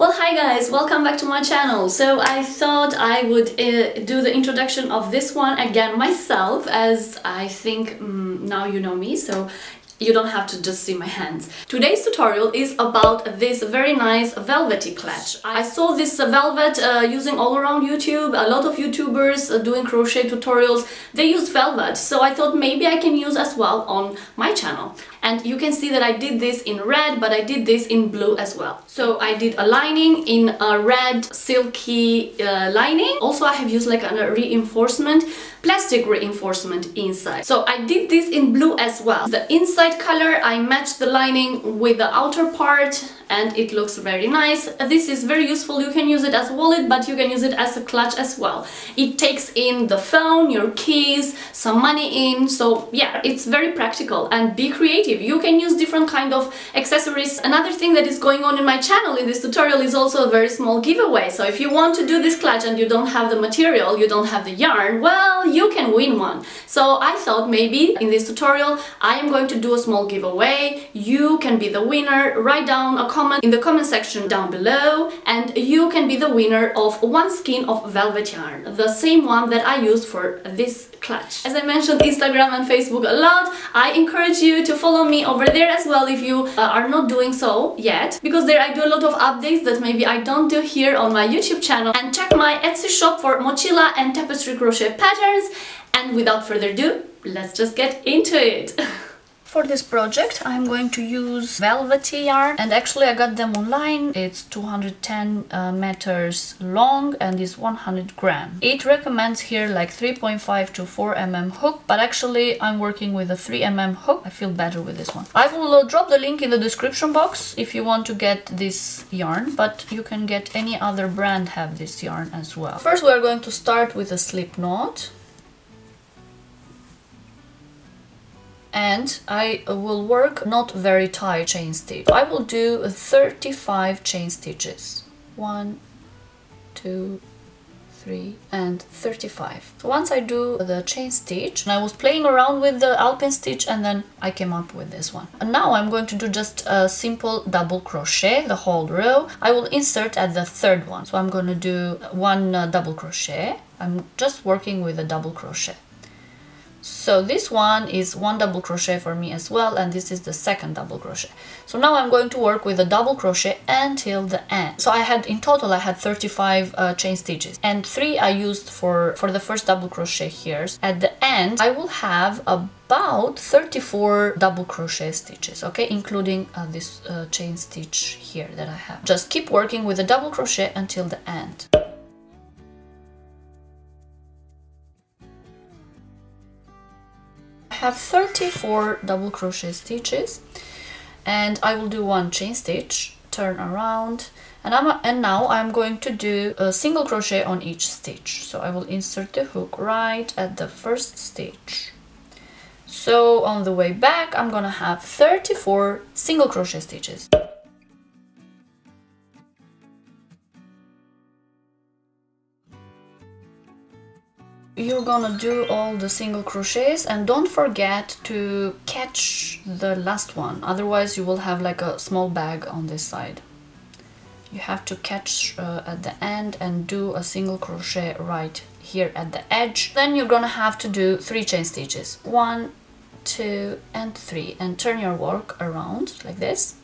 Well, hi guys, welcome back to my channel. So I thought I would uh, do the introduction of this one again myself as I think um, now you know me, so you don't have to just see my hands. Today's tutorial is about this very nice velvety clutch. I saw this velvet uh, using all around YouTube, a lot of YouTubers uh, doing crochet tutorials, they use velvet, so I thought maybe I can use as well on my channel. And you can see that I did this in red, but I did this in blue as well. So I did a lining in a red silky uh, lining. Also I have used like a reinforcement plastic reinforcement inside. So I did this in blue as well. The inside color, I matched the lining with the outer part and it looks very nice. This is very useful. You can use it as a wallet, but you can use it as a clutch as well. It takes in the phone, your keys, some money in. So yeah, it's very practical and be creative. You can use different kind of accessories. Another thing that is going on in my channel in this tutorial is also a very small giveaway. So if you want to do this clutch and you don't have the material, you don't have the yarn, well, you can win one. So I thought maybe in this tutorial I am going to do a small giveaway. You can be the winner. Write down a comment in the comment section down below and you can be the winner of one skein of velvet yarn. The same one that I used for this clutch. As I mentioned Instagram and Facebook a lot, I encourage you to follow me over there as well if you uh, are not doing so yet because there I do a lot of updates that maybe I don't do here on my YouTube channel and check my Etsy shop for mochila and tapestry crochet patterns and without further ado, let's just get into it. For this project I'm going to use velvety yarn and actually I got them online. It's 210 uh, meters long and is 100 gram. It recommends here like 3.5 to 4 mm hook but actually I'm working with a 3 mm hook. I feel better with this one. I will uh, drop the link in the description box if you want to get this yarn but you can get any other brand have this yarn as well. First we are going to start with a slip knot and I will work not very tight chain stitch. I will do 35 chain stitches. One, two, three, and 35. So once I do the chain stitch, and I was playing around with the alpine stitch and then I came up with this one. And now I'm going to do just a simple double crochet the whole row. I will insert at the third one. So I'm going to do one uh, double crochet. I'm just working with a double crochet so this one is one double crochet for me as well and this is the second double crochet. So now i'm going to work with a double crochet until the end. So i had in total i had 35 uh, chain stitches and three i used for for the first double crochet here. At the end i will have about 34 double crochet stitches okay including uh, this uh, chain stitch here that i have. Just keep working with a double crochet until the end have 34 double crochet stitches and I will do one chain stitch turn around and, I'm, and now I'm going to do a single crochet on each stitch. So I will insert the hook right at the first stitch. So on the way back I'm gonna have 34 single crochet stitches you're gonna do all the single crochets and don't forget to catch the last one. Otherwise you will have like a small bag on this side. You have to catch uh, at the end and do a single crochet right here at the edge. Then you're gonna have to do three chain stitches. One two and three. And turn your work around like this.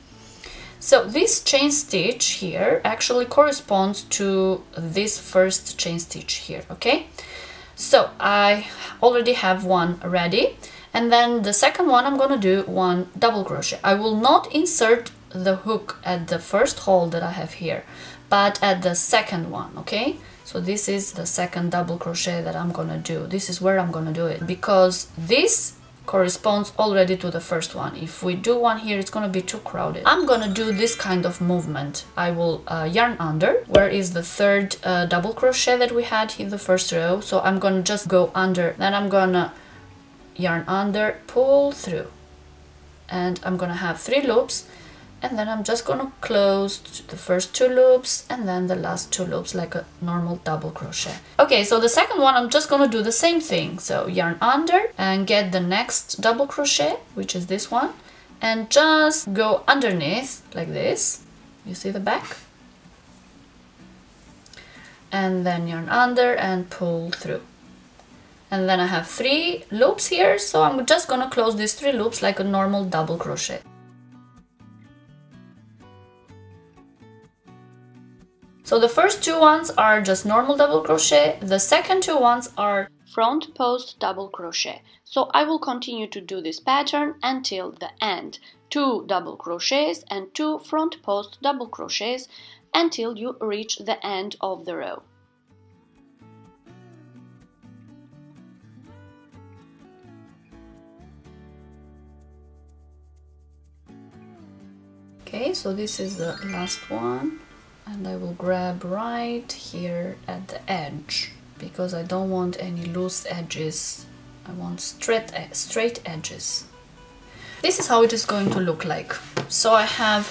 So this chain stitch here actually corresponds to this first chain stitch here okay so I already have one ready. And then the second one I'm gonna do one double crochet. I will not insert the hook at the first hole that I have here but at the second one okay? So this is the second double crochet that I'm gonna do. This is where I'm gonna do it. Because this corresponds already to the first one. If we do one here, it's gonna be too crowded. I'm gonna do this kind of movement. I will uh, yarn under, where is the third uh, double crochet that we had in the first row. So I'm gonna just go under, then I'm gonna yarn under, pull through. And I'm gonna have three loops and then I'm just gonna close the first two loops and then the last two loops like a normal double crochet. Okay so the second one I'm just gonna do the same thing. So yarn under and get the next double crochet which is this one and just go underneath like this. You see the back? And then yarn under and pull through. And then I have three loops here so I'm just gonna close these three loops like a normal double crochet so the first two ones are just normal double crochet. The second two ones are front post double crochet. So I will continue to do this pattern until the end. Two double crochets and two front post double crochets until you reach the end of the row. Okay so this is the last one and I will grab right here at the edge because I don't want any loose edges. I want straight eh, straight edges. This is how it is going to look like. So I have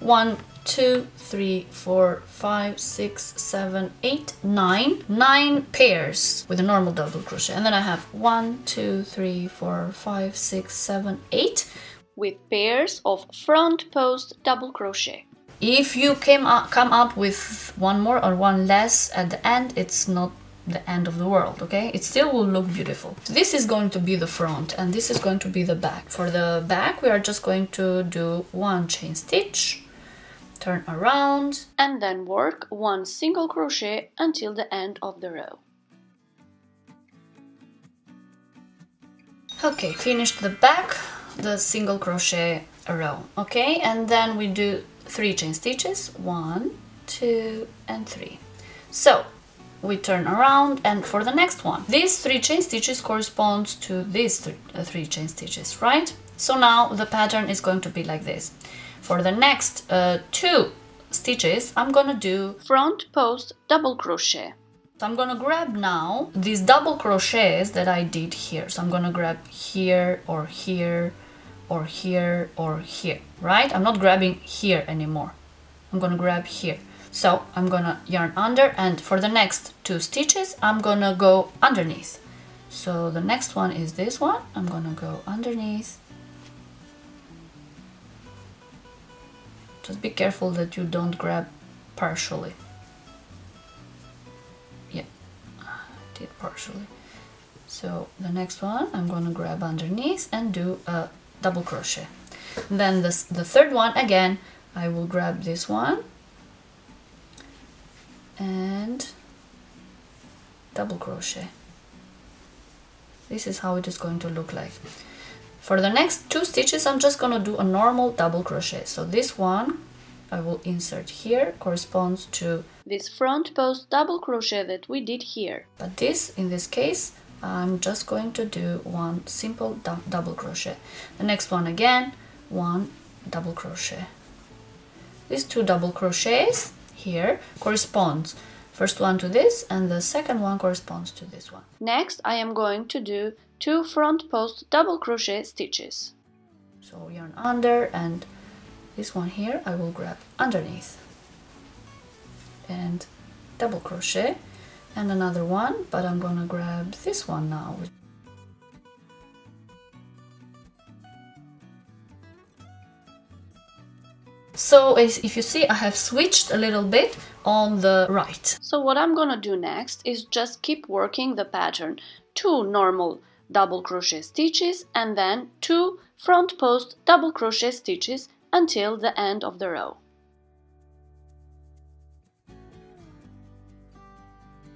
one two three four five six seven eight nine nine pairs with a normal double crochet. And then I have one two three four five six seven eight with pairs of front post double crochet. If you came up, come up with one more or one less at the end, it's not the end of the world, okay? It still will look beautiful. This is going to be the front and this is going to be the back. For the back, we are just going to do one chain stitch, turn around, and then work one single crochet until the end of the row. Okay, finished the back the single crochet row okay and then we do three chain stitches one two and three. So we turn around and for the next one these three chain stitches corresponds to these th uh, three chain stitches right? So now the pattern is going to be like this. For the next uh, two stitches I'm gonna do front post double crochet. So I'm gonna grab now these double crochets that I did here. So I'm gonna grab here or here or here or here, right? I'm not grabbing here anymore. I'm gonna grab here. So I'm gonna yarn under and for the next two stitches, I'm gonna go underneath. So the next one is this one. I'm gonna go underneath. Just be careful that you don't grab partially. Yeah, I did partially. So the next one, I'm gonna grab underneath and do a double crochet. Then this the third one again I will grab this one and double crochet. This is how it is going to look like. For the next two stitches I'm just gonna do a normal double crochet. So this one I will insert here corresponds to this front post double crochet that we did here. But this in this case I'm just going to do one simple double crochet. The next one again one double crochet. These two double crochets here corresponds. First one to this and the second one corresponds to this one. Next I am going to do two front post double crochet stitches. So yarn under and this one here I will grab underneath. And double crochet and another one but I'm gonna grab this one now So if you see I have switched a little bit on the right. So what I'm gonna do next is just keep working the pattern two normal double crochet stitches and then two front post double crochet stitches until the end of the row.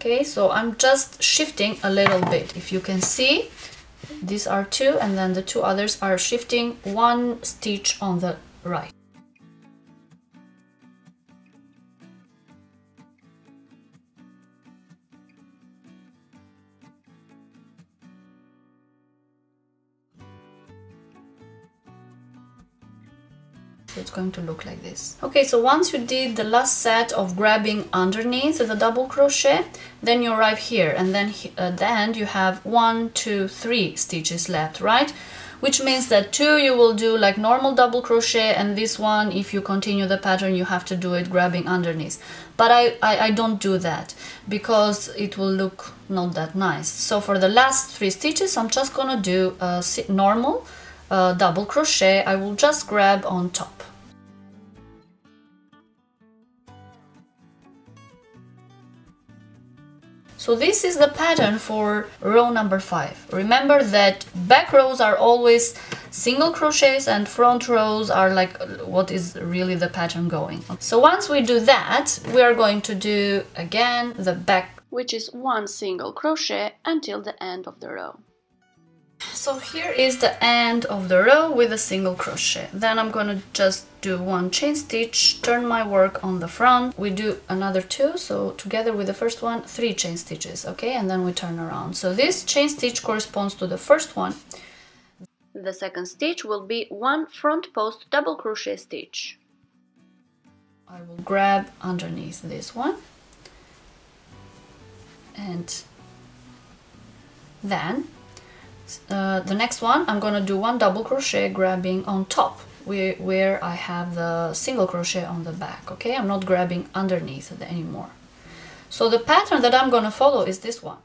Okay so I'm just shifting a little bit. If you can see these are two and then the two others are shifting one stitch on the right it's going to look like this. Okay so once you did the last set of grabbing underneath the double crochet then you arrive here and then at the end you have one two three stitches left right? Which means that two you will do like normal double crochet and this one if you continue the pattern you have to do it grabbing underneath. But I, I, I don't do that because it will look not that nice. So for the last three stitches I'm just gonna do a normal uh, double crochet. I will just grab on top So this is the pattern for row number 5. Remember that back rows are always single crochets and front rows are like what is really the pattern going. So once we do that, we are going to do again the back which is one single crochet until the end of the row. So here is the end of the row with a single crochet. Then I'm gonna just do one chain stitch, turn my work on the front. We do another two, so together with the first one, three chain stitches, okay? And then we turn around. So this chain stitch corresponds to the first one. The second stitch will be one front post double crochet stitch. I will grab underneath this one and then uh, the next one I'm gonna do one double crochet grabbing on top where, where I have the single crochet on the back okay? I'm not grabbing underneath anymore. So the pattern that I'm gonna follow is this one.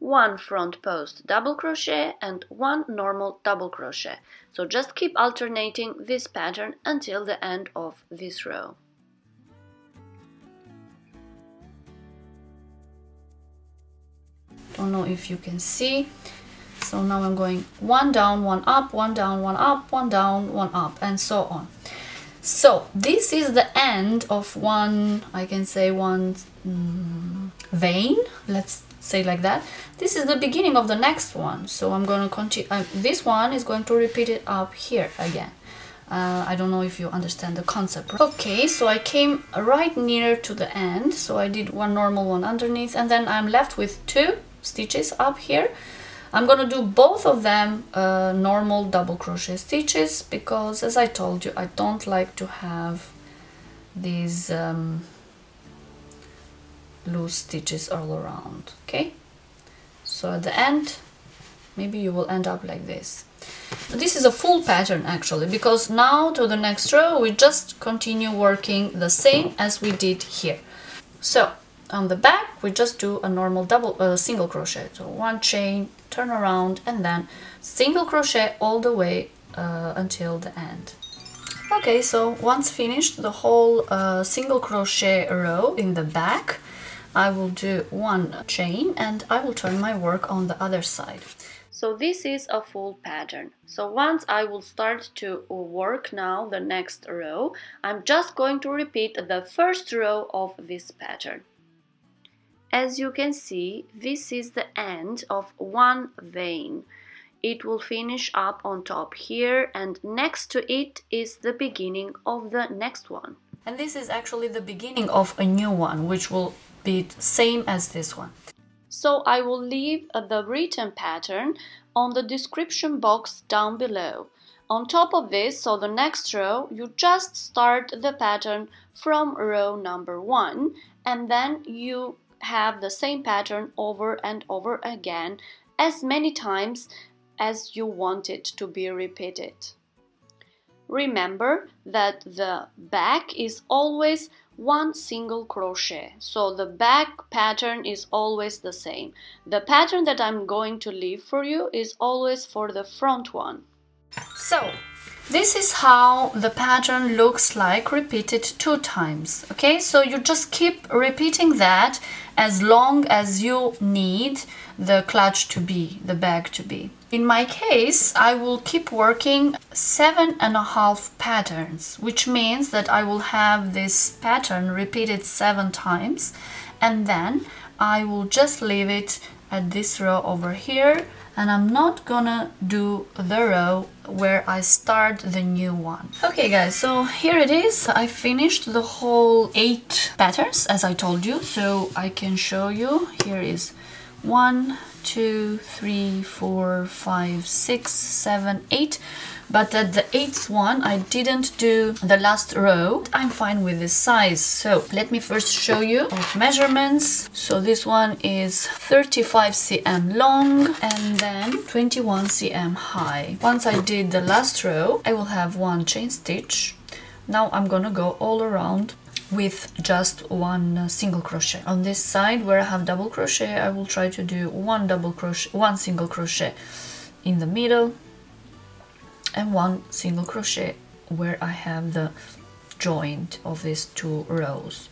One front post double crochet and one normal double crochet. So just keep alternating this pattern until the end of this row. Don't know if you can see so now I'm going one down, one up, one down, one up, one down, one up, and so on. So this is the end of one, I can say one mm, vein, let's say like that. This is the beginning of the next one. So I'm going to continue, uh, this one is going to repeat it up here again. Uh, I don't know if you understand the concept. Okay, so I came right near to the end. So I did one normal one underneath and then I'm left with two stitches up here I'm gonna do both of them uh, normal double crochet stitches because as I told you I don't like to have these um, loose stitches all around okay? So at the end maybe you will end up like this. This is a full pattern actually because now to the next row we just continue working the same as we did here. So on the back we just do a normal double uh, single crochet. So one chain turn around and then single crochet all the way uh, until the end okay so once finished the whole uh, single crochet row in the back I will do one chain and I will turn my work on the other side so this is a full pattern. So once I will start to work now the next row, I'm just going to repeat the first row of this pattern. As you can see, this is the end of one vein. It will finish up on top here and next to it is the beginning of the next one. And this is actually the beginning of a new one, which will be same as this one. So I will leave uh, the written pattern on the description box down below. On top of this, so the next row, you just start the pattern from row number one and then you have the same pattern over and over again as many times as you want it to be repeated. Remember that the back is always one single crochet so the back pattern is always the same the pattern that I'm going to leave for you is always for the front one so this is how the pattern looks like repeated two times. Okay, so you just keep repeating that as long as you need the clutch to be, the bag to be. In my case, I will keep working seven and a half patterns, which means that I will have this pattern repeated seven times and then I will just leave it at this row over here and I'm not gonna do the row where I start the new one. Okay guys, so here it is. I finished the whole eight patterns as I told you, so I can show you. Here is one, two, three, four, five, six, seven, eight but at the eighth one I didn't do the last row. I'm fine with this size. So let me first show you measurements. So this one is 35 cm long and then 21 cm high. Once I did the last row I will have one chain stitch. Now I'm gonna go all around with just one single crochet. On this side where I have double crochet I will try to do one double crochet one single crochet in the middle and one single crochet where I have the joint of these two rows.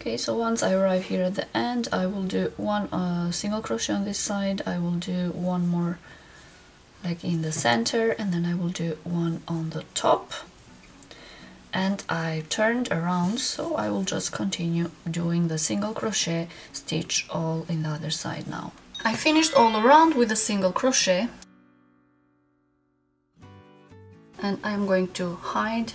Okay, so once I arrive here at the end, I will do one uh, single crochet on this side, I will do one more like in the center, and then I will do one on the top and I turned around so I will just continue doing the single crochet stitch all in the other side now. I finished all around with a single crochet and I'm going to hide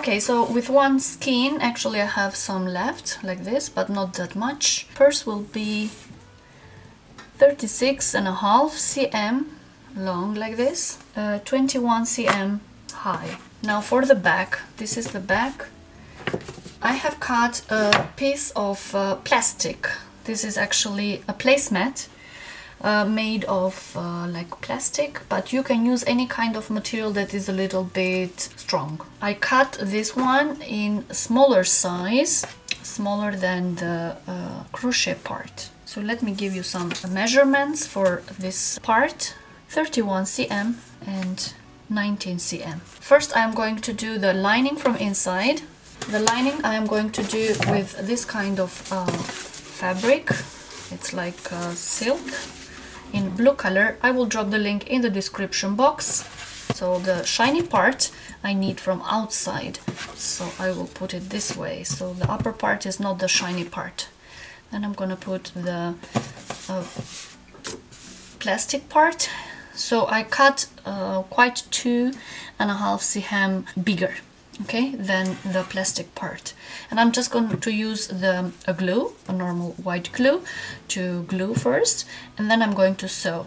Okay, so with one skein, actually I have some left, like this, but not that much. Purse will be 36 and a half cm long, like this, uh, 21 cm high. Now for the back, this is the back. I have cut a piece of uh, plastic. This is actually a placemat uh, made of uh, like plastic but you can use any kind of material that is a little bit strong. I cut this one in smaller size, smaller than the uh, crochet part. So let me give you some measurements for this part. 31 cm and 19 cm. First I'm going to do the lining from inside. The lining I am going to do with this kind of uh, fabric. It's like uh, silk in blue color. I will drop the link in the description box. So the shiny part I need from outside. So I will put it this way. So the upper part is not the shiny part. Then I'm gonna put the uh, plastic part. So I cut uh, quite two and a half cm bigger okay than the plastic part. And I'm just going to use the a glue a normal white glue to glue first and then I'm going to sew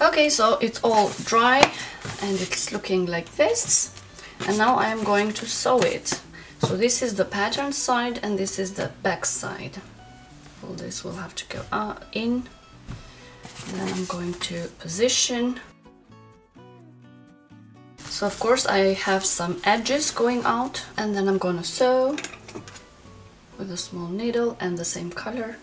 Okay, so it's all dry and it's looking like this. And now I am going to sew it. So this is the pattern side and this is the back side. All this will have to go uh, in. And then I'm going to position. So of course I have some edges going out and then I'm gonna sew with a small needle and the same color.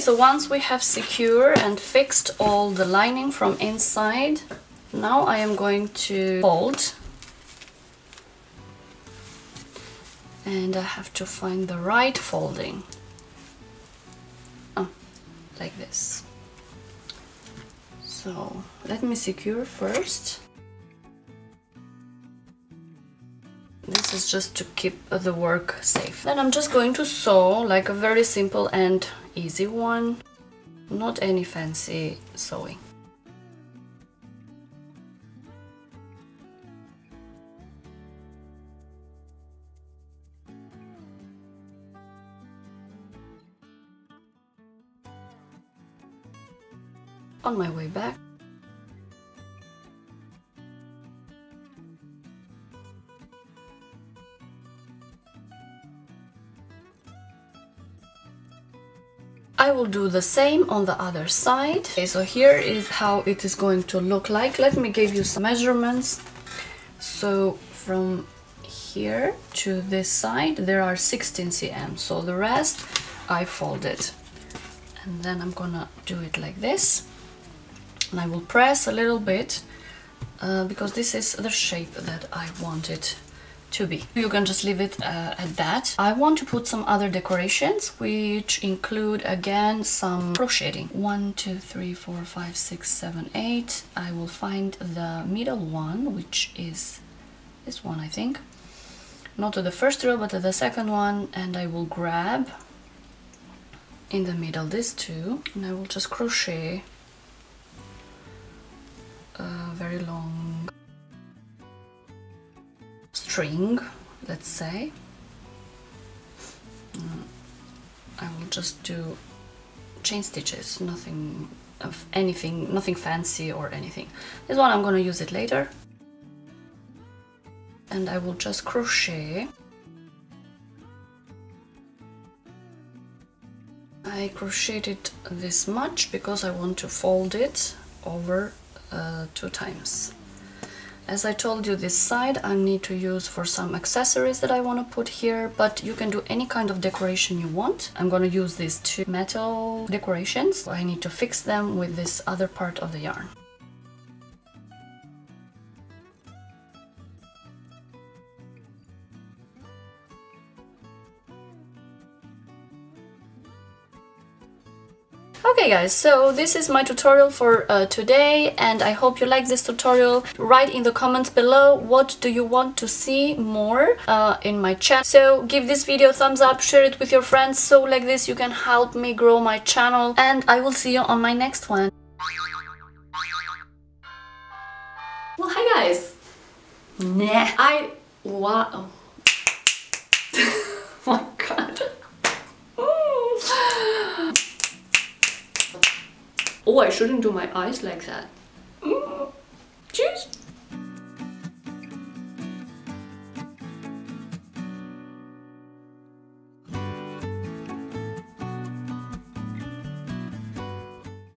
So once we have secure and fixed all the lining from inside, now I am going to fold. And I have to find the right folding. Oh, like this. So let me secure first. This is just to keep the work safe. Then I'm just going to sew like a very simple and easy one, not any fancy sewing. On my way back, will do the same on the other side. Okay, so here is how it is going to look like. Let me give you some measurements. So from here to this side there are 16 cm. So the rest I fold it And then I'm gonna do it like this. And I will press a little bit uh, because this is the shape that I wanted to be. You can just leave it uh, at that. I want to put some other decorations, which include again some crocheting. One, two, three, four, five, six, seven, eight. I will find the middle one, which is this one, I think. not to the first row but to the second one and I will grab in the middle these two and I will just crochet a very long string let's say. Mm, I will just do chain stitches nothing of anything nothing fancy or anything. This one I'm gonna use it later. And I will just crochet. I crocheted this much because I want to fold it over uh, two times as I told you this side I need to use for some accessories that I want to put here but you can do any kind of decoration you want. I'm gonna use these two metal decorations I need to fix them with this other part of the yarn Okay guys, so this is my tutorial for uh, today and I hope you like this tutorial. Write in the comments below what do you want to see more uh, in my channel. So give this video a thumbs up, share it with your friends so like this you can help me grow my channel and I will see you on my next one. Well, hi guys. Nah. I... Wow. oh my god. Oh, I shouldn't do my eyes like that. Mm. Cheers!